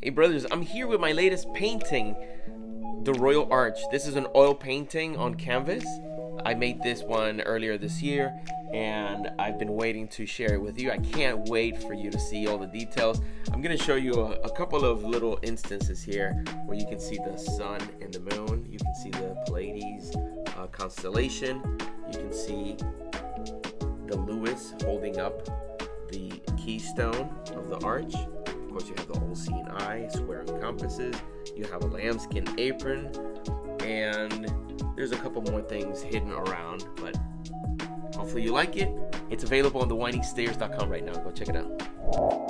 Hey brothers, I'm here with my latest painting, the Royal Arch. This is an oil painting on canvas. I made this one earlier this year and I've been waiting to share it with you. I can't wait for you to see all the details. I'm gonna show you a, a couple of little instances here where you can see the sun and the moon. You can see the Pleiades uh, constellation. You can see the Lewis holding up the keystone of the arch course, you have the all seeing eye, square compasses, you have a lambskin apron, and there's a couple more things hidden around, but hopefully you like it. It's available on thewindingstairs.com right now. Go check it out.